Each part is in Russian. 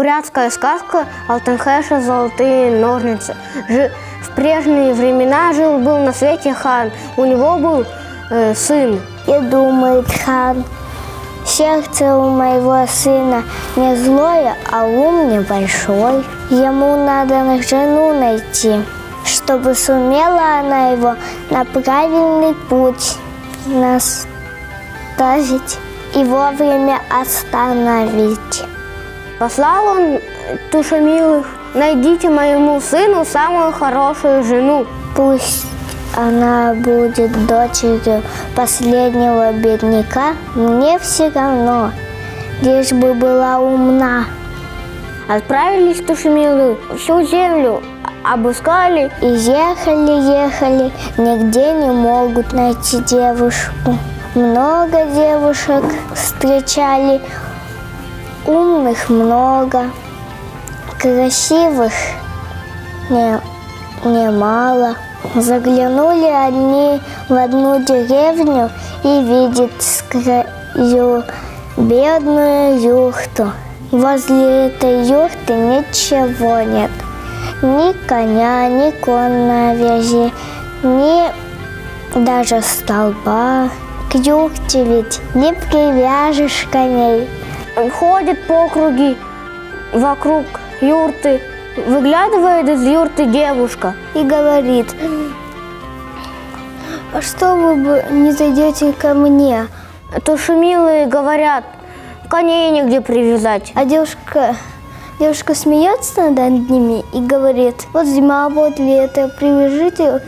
Бурятская сказка Алтанхэша «Золотые ножницы». В прежние времена жил-был на свете хан. У него был э, сын. И думает хан, сердце у моего сына не злое, а ум небольшой. Ему надо жену найти, чтобы сумела она его на правильный путь наставить и вовремя остановить. Послал он Тушемилых, найдите моему сыну самую хорошую жену. Пусть она будет дочерью последнего бедняка, мне все равно, лишь бы была умна. Отправились Тушемилы всю землю, обыскали. И ехали, ехали, нигде не могут найти девушку. Много девушек встречали, умных много, красивых не, немало. Заглянули они в одну деревню и видят с краю бедную юхту. Возле этой юхты ничего нет. Ни коня, ни коновязи, ни даже столба. К юхте ведь не привяжешь коней. Ходит по округе вокруг юрты. Выглядывает из юрты девушка. И говорит, а что вы не зайдете ко мне? Тушемилы говорят, коней негде привязать. А девушка, девушка смеется над ними и говорит, вот зима, вот лето, привяжите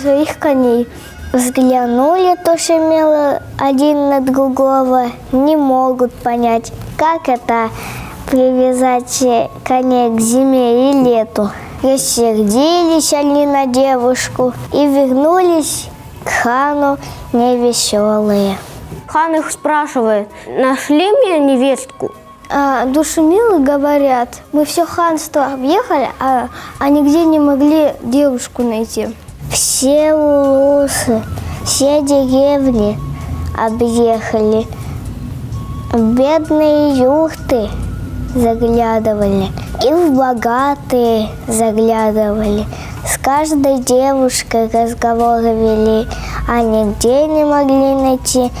своих коней. Взглянули тоже мело один на другого, не могут понять, как это привязать коней к зиме и лету. Рассердились они на девушку и вернулись к хану невеселые. Хан их спрашивает, нашли мне невестку? А, душемилы говорят, мы все ханство объехали, а, а нигде не могли девушку найти. Все улусы, все деревни объехали. Бедные юрты заглядывали и в богатые заглядывали. С каждой девушкой разговоры вели, а нигде не могли найти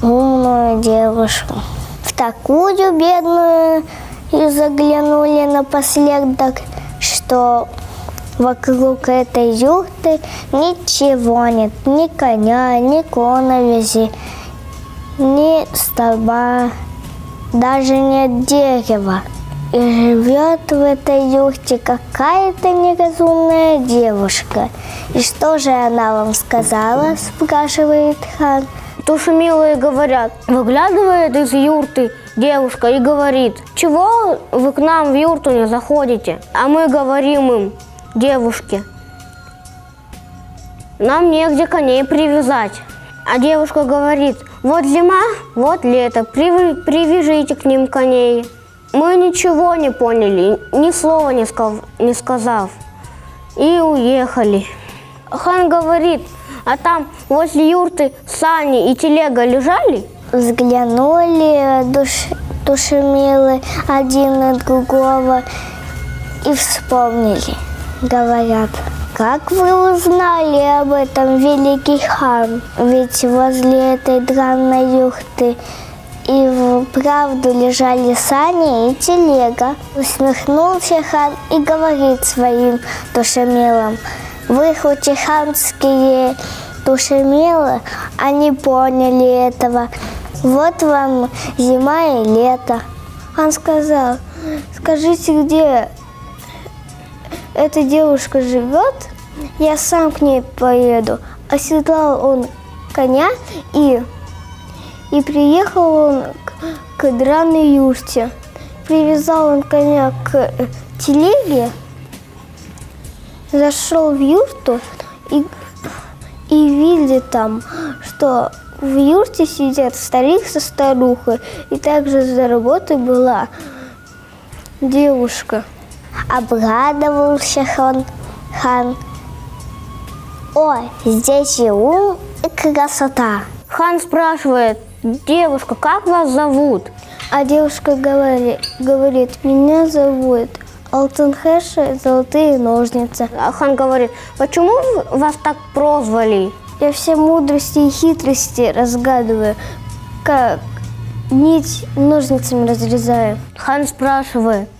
умную девушку. В такую бедную и заглянули напоследок, что вокруг этой юрты ничего нет, ни коня, ни коновизи, ни столба, даже нет дерева. И живет в этой юрте какая-то неразумная девушка. И что же она вам сказала, спрашивает хан. Тушемилые говорят, выглядывает из юрты девушка и говорит, чего вы к нам в юрту не заходите? А мы говорим им, девушке, нам негде коней привязать. А девушка говорит, вот зима, вот лето, прив- привяжите к ним коней. Мы ничего не поняли, ни слова не, скав- не сказав. И уехали. Хан говорит, а там возле юрты сани и телега лежали? Взглянули душ, душемилы один на другого и вспомнили. Говорят, как вы узнали об этом, великий хан? Ведь возле этой дранной юхты и вправду лежали сани и телега. Усмехнулся хан и говорит своим душемилам, вы хоть и ханские душемилы, а не поняли этого. Вот вам зима и лето. Он сказал, скажите, где эта девушка живет, я сам к ней поеду. Оседлал он коня и, и приехал он к, к драной юрте. Привязал он коня к э, телеге, зашел в юрту и, и видит там, что в юрте сидят старик со старухой, и также за работой была девушка. Обрадовался хан, хан. Ой, здесь и ум, и красота. Хан спрашивает, девушка, как вас зовут? А девушка говорит, говорит меня зовут Алтынхэша «Золотые ножницы». А хан говорит, почему вас так прозвали? Я все мудрости и хитрости разгадываю, как нить ножницами разрезаю. Хан спрашивает,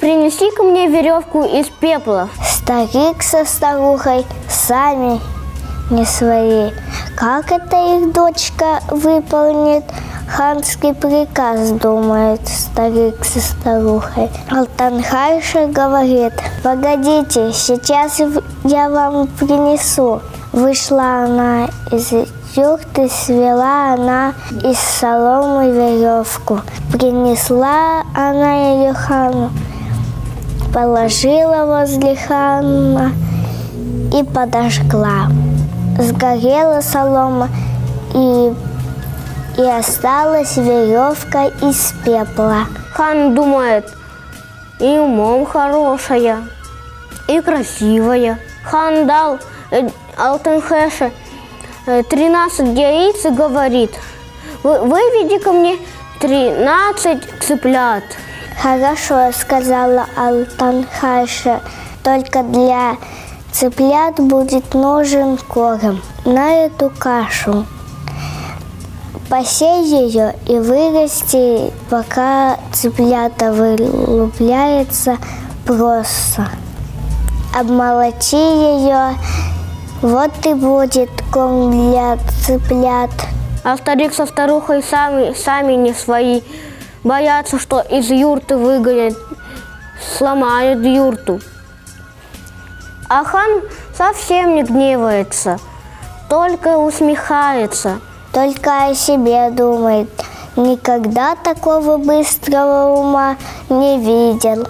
принеси ко мне веревку из пепла. Старик со старухой сами не свои. Как это их дочка выполнит? Ханский приказ, думает старик со старухой. Алтанхайша говорит, погодите, сейчас я вам принесу. Вышла она из юрты, свела она из соломы веревку. Принесла она ее хану, положила возле хана и подожгла. Сгорела солома и, и осталась веревка из пепла. Хан думает, и умом хорошая, и красивая. Хан дал э, Алтенхэше э, 13 яиц и говорит, «Вы- выведи ко мне 13 цыплят. Хорошо, сказала Алтанхайша, только для цыплят будет нужен корм на эту кашу. Посей ее и вырасти, пока цыплята вылупляются просто. Обмолочи ее, вот и будет корм для цыплят. А старик со старухой сами, сами не свои. Боятся, что из юрты выгонят, сломают юрту. А хан совсем не гневается, только усмехается. Только о себе думает. Никогда такого быстрого ума не видел.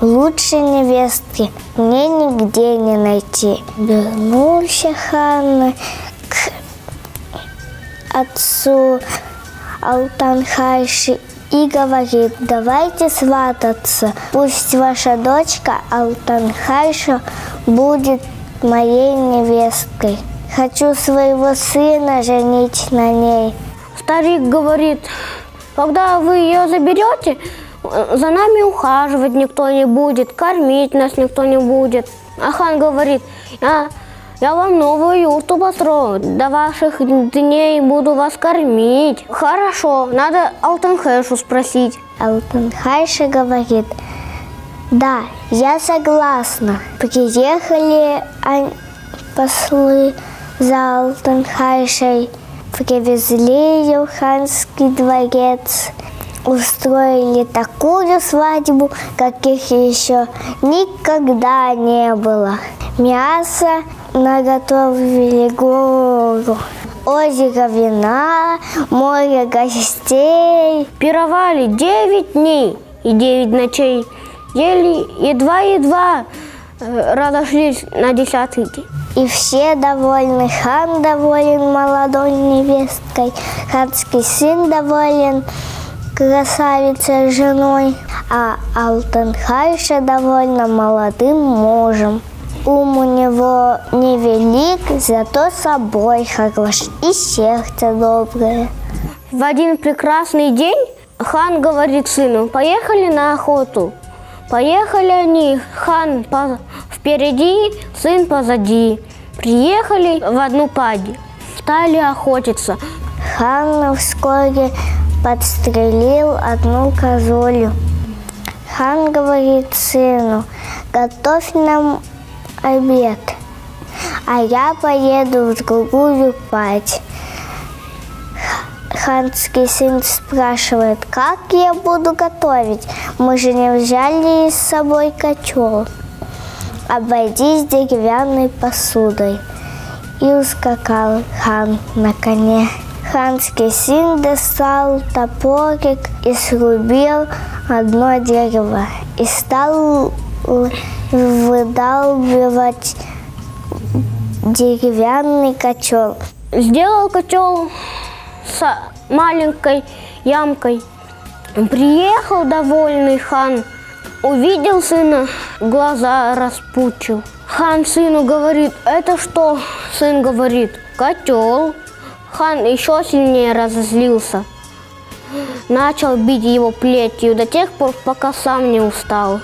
Лучше невестки мне нигде не найти. Вернулся хан к отцу Алтанхайши и говорит, давайте свататься. Пусть ваша дочка Алтанхайша будет моей невесткой. Хочу своего сына женить на ней. Старик говорит, когда вы ее заберете, за нами ухаживать никто не будет, кормить нас никто не будет. А хан говорит, я, я вам новую юрту построю, до ваших дней буду вас кормить. Хорошо, надо Алтанхэшу спросить. Алтанхайша говорит, да, я согласна. Приехали послы за Алтанхайшей, привезли ее в ханский дворец, устроили такую свадьбу, каких еще никогда не было. Мясо наготовили гору, озеро вина, море гостей. Пировали 9 дней и 9 ночей. Ели едва-едва э, разошлись на десятый день. И все довольны, хан доволен молодой невесткой, ханский сын доволен красавицей женой, а Алтанхайша довольна молодым мужем. Ум у него невелик, зато собой хорош и сердце доброе. В один прекрасный день хан говорит сыну, поехали на охоту. Поехали они, хан по- впереди, сын позади. Приехали в одну пади, стали охотиться. Хан вскоре подстрелил одну козулю. Хан говорит сыну, готовь нам обед, а я поеду в другую пать. Ханский сын спрашивает, как я буду готовить? Мы же не взяли с собой котел. Обойдись деревянной посудой. И ускакал хан на коне. Ханский сын достал топорик и срубил одно дерево и стал выдалбливать деревянный котел. Сделал котел с маленькой ямкой. Приехал довольный хан, увидел сына, глаза распучил. Хан сыну говорит, это что? Сын говорит, котел. Хан еще сильнее разозлился. начал бить его плетью до тех пор, пока сам не устал.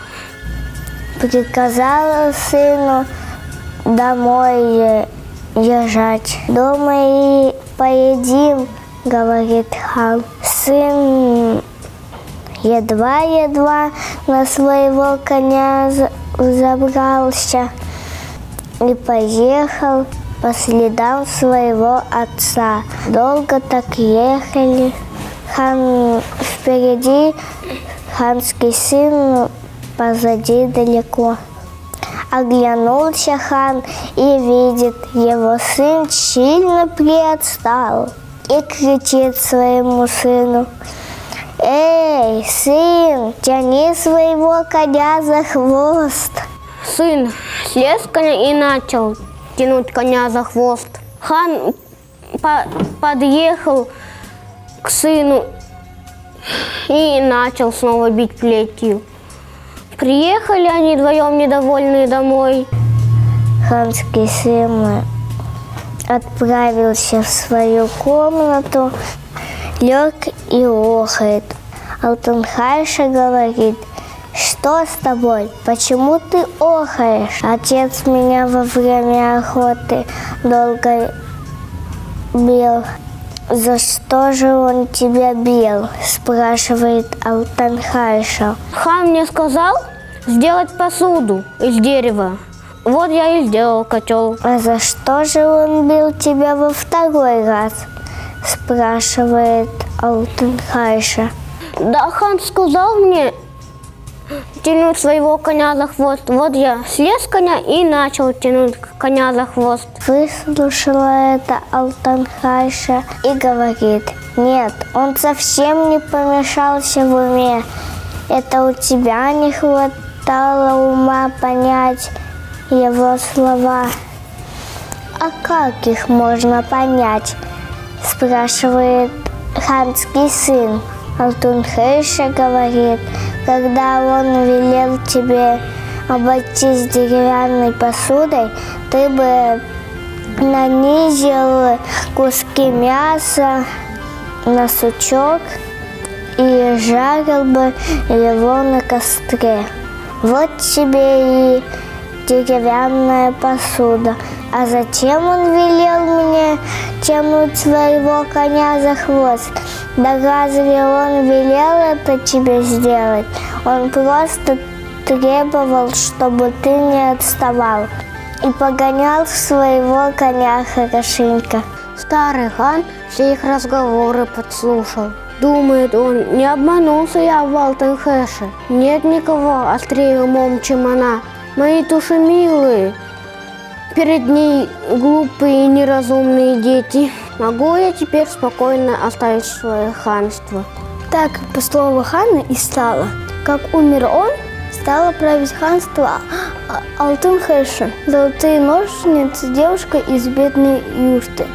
Приказала сыну домой езжать. Дома и поедим, говорит хан. Сын едва-едва на своего коня забрался и поехал по следам своего отца. Долго так ехали. Хан впереди, ханский сын позади далеко. Оглянулся хан и видит, его сын сильно приотстал и кричит своему сыну, «Эй, сын, тяни своего коня за хвост!» Сын слез коня и начал тянуть коня за хвост. Хан по подъехал к сыну и начал снова бить плетью. Приехали они вдвоем недовольные домой. Ханский сын отправился в свою комнату, лег и охает. Алтанхайша говорит, что с тобой? Почему ты охаешь? Отец меня во время охоты долго бил. За что же он тебя бил? Спрашивает Алтанхайша. Хан мне сказал сделать посуду из дерева. Вот я и сделал котел. А за что же он бил тебя во второй раз? Спрашивает Алтанхайша. Да, хан сказал мне тянуть своего коня за хвост. Вот я слез с коня и начал тянуть коня за хвост. Выслушала это Алтанхайша и говорит, нет, он совсем не помешался в уме. Это у тебя не хватало ума понять его слова. А как их можно понять? Спрашивает ханский сын. Алтунхейша говорит, когда он велел тебе обойтись деревянной посудой, ты бы нанизил куски мяса на сучок и жарил бы его на костре. Вот тебе и деревянная посуда. А затем он велел мне тянуть своего коня за хвост. Да разве он велел это тебе сделать? Он просто требовал, чтобы ты не отставал и погонял своего коня хорошенько. Старый хан все их разговоры подслушал. Думает он, не обманулся я в Алтенхэше. Нет никого острее умом, чем она. Мои души милые, перед ней глупые и неразумные дети. Могу я теперь спокойно оставить свое ханство? Так, по слову хана и стало. Как умер он, стало править ханство Алтынхэша. Золотые ножницы девушка из бедной юрты.